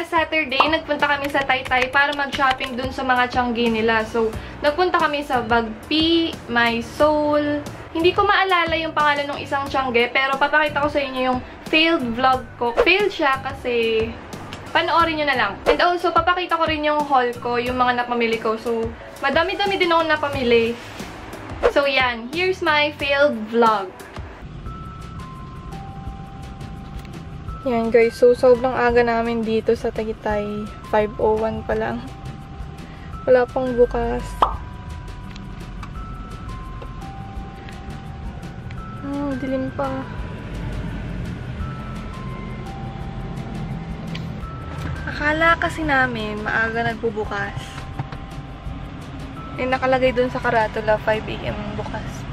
last Saturday, nagpunta kami sa Taytay para mag-shopping dun sa mga Changi nila. So, nagpunta kami sa Bagpi, My Soul. Hindi ko maalala yung pangalan ng isang Changi, pero papakita ko sa inyo yung failed vlog ko. Failed siya kasi panoorin nyo na lang. And also, papakita ko rin yung haul ko, yung mga napamili ko. So, madami-dami din ako napamili. So, yan. Here's my failed vlog. Yan guys, so sobrang aga namin dito sa Tagaytay. 5.01 pa lang. Wala pang bukas. Oh, dilim pa. Akala kasi namin maaga nagbubukas. Yung nakalagay dun sa karatula, 5am bukas.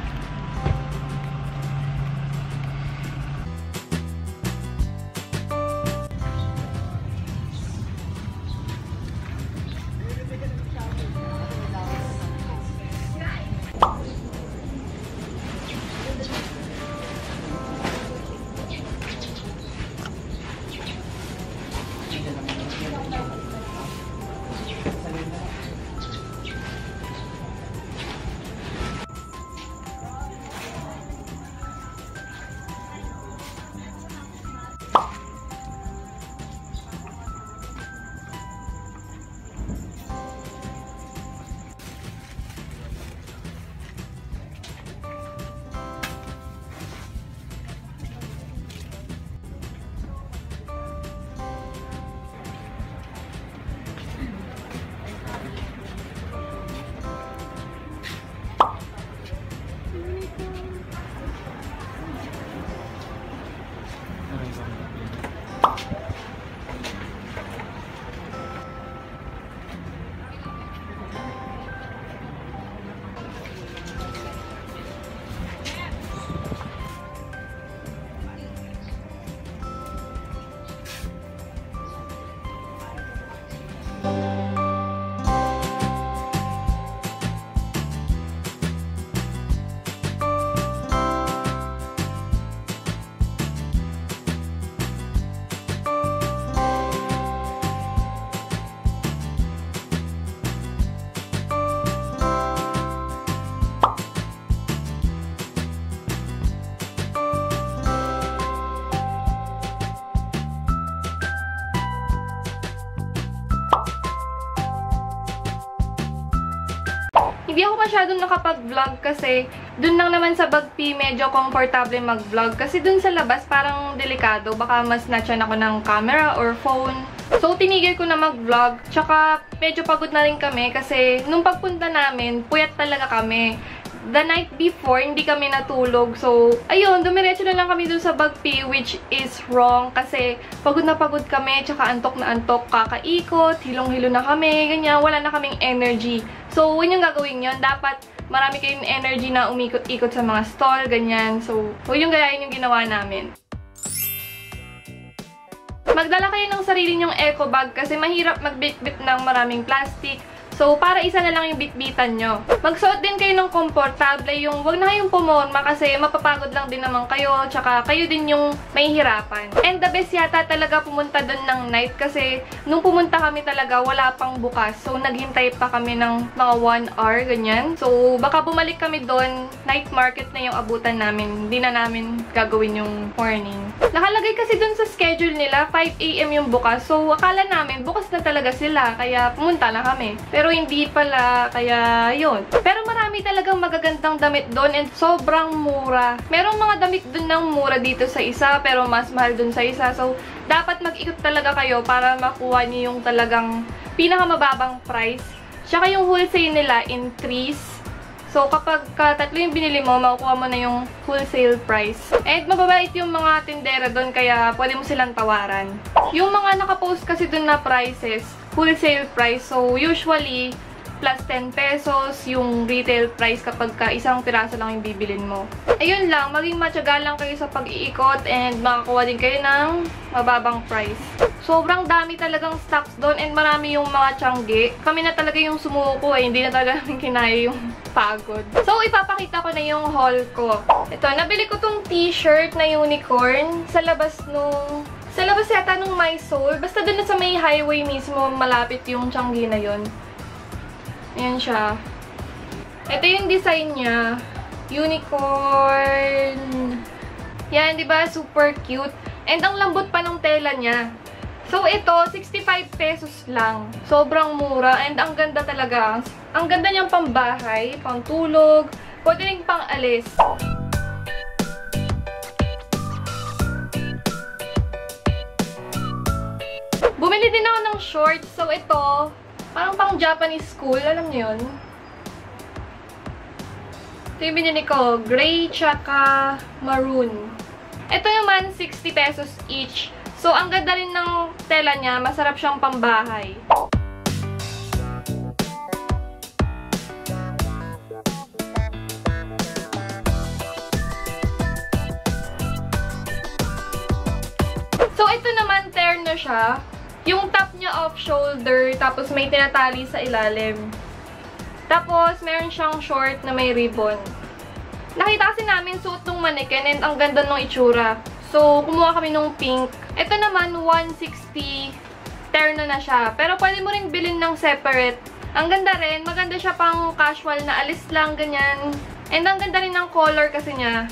Masyadong nakapag-vlog kasi dun lang naman sa Bagpi medyo comfortable mag-vlog. Kasi dun sa labas parang delikado. Baka mas natchan ako ng camera or phone. So, tinigil ko na mag-vlog. Tsaka, medyo pagod na rin kami kasi nung pagpunta namin, puyat talaga kami. The night before, hindi kami natulog. So, ayun, dumiretso na lang kami dun sa Bagpi, which is wrong. Kasi, pagod na pagod kami, tsaka antok na antok, kakaikot, hilong-hilo na kami, ganyan, wala na kaming energy. So, huwag yung gagawin yun. Dapat, marami kayong energy na umikot-ikot sa mga stall, ganyan. So, huwag yung gayahin yung ginawa namin. Magdala kayo ng sarili nyong eco bag kasi mahirap magbitbit ng maraming plastic. So, para isa na lang yung bitbitan nyo. Magsuot din kayo ng komportable, yung wag na kayong pumorma kasi mapapagod lang din naman kayo, tsaka kayo din yung may hirapan. And the best yata talaga pumunta doon ng night kasi nung pumunta kami talaga, wala pang bukas. So, naghintay pa kami ng mga 1 hour, ganyan. So, baka bumalik kami doon, night market na yung abutan namin. Hindi na namin gagawin yung morning. Nakalagay kasi doon sa schedule nila, 5am yung bukas. So, akala namin, bukas na talaga sila, kaya pumunta na kami. Pero hindi pala, kaya yun. Pero marami talagang magagandang damit doon and sobrang mura. Merong mga damit doon ng mura dito sa isa, pero mas mahal doon sa isa. So, dapat mag-ikot talaga kayo para makuha niyo yung talagang pinakamababang price. Tsaka yung wholesale nila in threes. So, kapag ka tatlo yung binili mo, makukuha mo na yung wholesale price. And mababait yung mga tindera doon, kaya pwede mo silang tawaran. Yung mga nakapost kasi doon na prices, wholesale price. So, usually, plus 10 pesos yung retail price kapag ka isang piraso lang yung bibilin mo. Ayun lang, maging matyaga lang kayo sa pag-iikot and makakuha din kayo ng mababang price. Sobrang dami talagang stocks doon and marami yung mga tiyangge. Kami na talaga yung sumuko eh, hindi na talaga namin kinaya yung pagod. So, ipapakita ko na yung haul ko. Ito, nabili ko tong t-shirt na unicorn sa labas nung Sa labas yata nung My Soul, basta na sa may highway mismo, malapit yung Changi na yun. Ayan siya. Ito yung design niya. Unicorn. Yan, di ba? Super cute. And ang lambot pa ng tela niya. So, ito, 65 pesos lang. Sobrang mura. And ang ganda talaga. Ang ganda niyang pambahay, pangtulog, pwede rin pang alis. Shorts. So, ito, parang pang Japanese school. Alam niyo yun? Ito yung binili ko. Gray tsaka maroon. Ito naman, 60 pesos each. So, ang ganda rin ng tela niya. Masarap siyang pambahay. So, ito naman, terno siya. Yung top niya off-shoulder, tapos may tinatali sa ilalim. Tapos, meron siyang short na may ribbon. Nakita kasi namin suot ng mannequin and ang ganda ng itsura. So, kumuha kami ng pink. Ito naman, 160 terno na siya. Pero pwede mo rin bilhin ng separate. Ang ganda rin. Maganda siya pang casual na alis lang, ganyan. And ang ganda rin ng color kasi niya.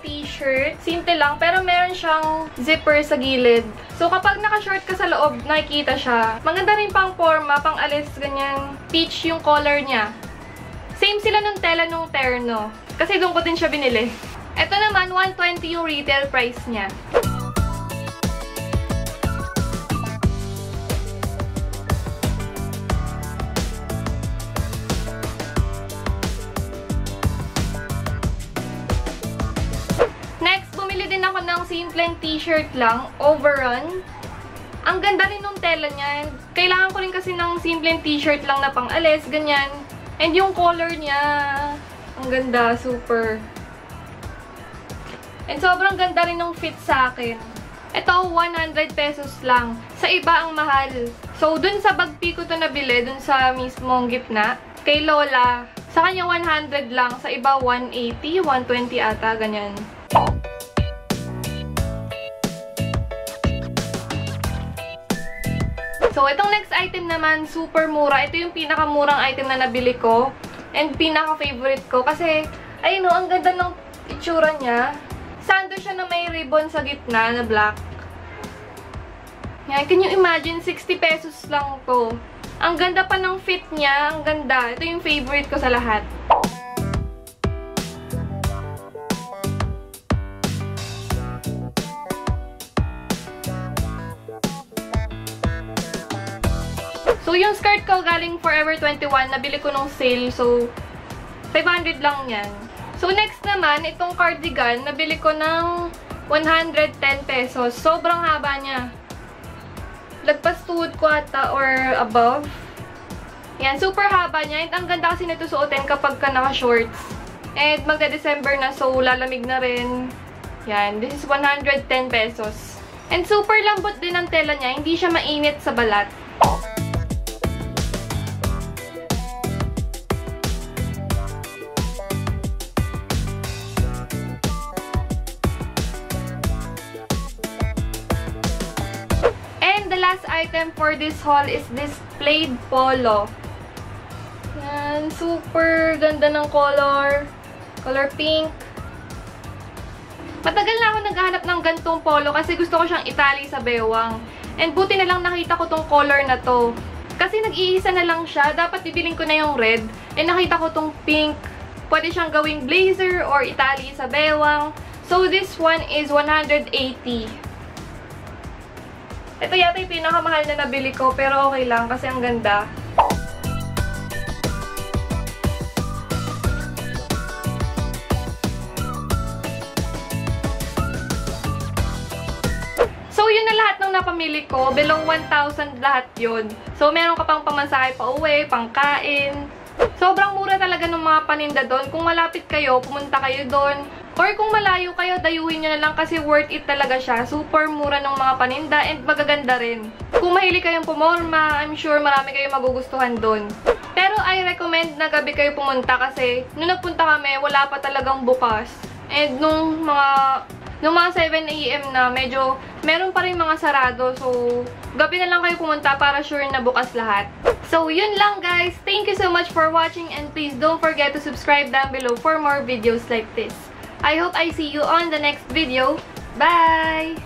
T-shirt. Simple lang, pero meron siyang zipper sa gilid. So, kapag naka-short ka sa loob, nakikita siya. Maganda rin pang forma, pang alis, ganyan. Peach yung color niya. Same sila nung tela nung terno. Kasi doon ko din siya binili. Ito naman, 120 yung retail price niya. Simpleng t-shirt lang, overrun. Ang ganda rin nung tela niya. Kailangan ko rin kasi ng simpleng t-shirt lang na pang alis, ganyan. And yung color niya, ang ganda, super. And sobrang ganda rin ng fit sa akin. Ito, 100 pesos lang. Sa iba, ang mahal. So, dun sa bagpi ko to nabili, dun sa mismong gitna, kay Lola, sa kanya 100 lang. Sa iba, 180, 120 ata, ganyan. So, itong next item naman, super mura. Ito yung pinakamurang item na nabili ko. And pinaka-favorite ko. Kasi, ayun o, ang ganda ng itsura niya. Sando siya na may ribbon sa gitna na black. Yan, can you imagine? 60 pesos lang to. Ang ganda pa ng fit niya. Ang ganda. Ito yung favorite ko sa lahat. So, yung skirt ko galing Forever 21, nabili ko nung sale. So, 500 lang yan. So, next naman, itong cardigan, nabili ko ng 110 pesos. Sobrang haba niya. Lagpas tuhod ko ata or above. Yan, super haba niya. And ang ganda kasi nito suotin kapag ka naka-shorts. And magda-December na, so lalamig na rin. Yan, this is 110 pesos. And super lambot din ang tela niya. Hindi siya mainit sa balat. Item for this haul is this plaid polo. Yan, super ganda ng color. Color pink. Matagal na ako naghahanap ng gantong polo kasi gusto ko siyang itali sa bewang. And buti na lang nakita ko tong color na to. Kasi nag-iisa na lang siya. Dapat bibiling ko na yung red. And nakita ko tong pink. Pwede siyang gawing blazer or itali sa bewang. So this one is 180. Ito yata yung pinakamahal na nabili ko, pero okay lang kasi ang ganda. So, yun na lahat ng napamili ko. Below 1,000 lahat yun. So, meron ka pang pamansahe pa uwi, pangkain. Sobrang mura talaga ng mga paninda doon. Kung malapit kayo, pumunta kayo doon. Or kung malayo kayo, dayuhin nyo na lang kasi worth it talaga siya. Super mura ng mga paninda and magaganda rin. Kung mahilig kayong pumorma, I'm sure marami kayong magugustuhan doon. Pero I recommend na gabi kayo pumunta kasi nung nagpunta kami, wala pa talagang bukas. And nung mga nung mga 7 a.m. na, medyo meron pa rin mga sarado. So, gabi na lang kayo pumunta para sure na bukas lahat. So, yun lang guys. Thank you so much for watching and please don't forget to subscribe down below for more videos like this. I hope I see you on the next video. Bye!